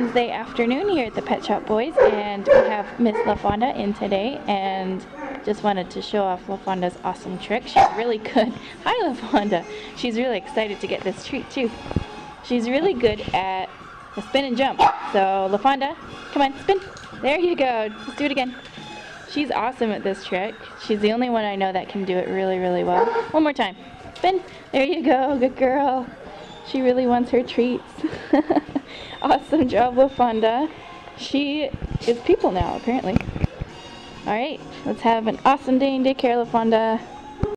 Wednesday afternoon here at the Pet Shop Boys, and we have Miss Lafawnda in today, and just wanted to show off Lafawnda's awesome trick. She's really good. Hi, Lafawnda. She's really excited to get this treat too. She's really good at the spin and jump. So Lafawnda, come on, spin. There you go. Let's do it again. She's awesome at this trick. She's the only one I know that can do it really, really well. One more time. Spin. There you go. Good girl. She really wants her treats. awesome job, Lafawnda. She is people now, apparently. Alright, let's have an awesome day in daycare, Lafawnda.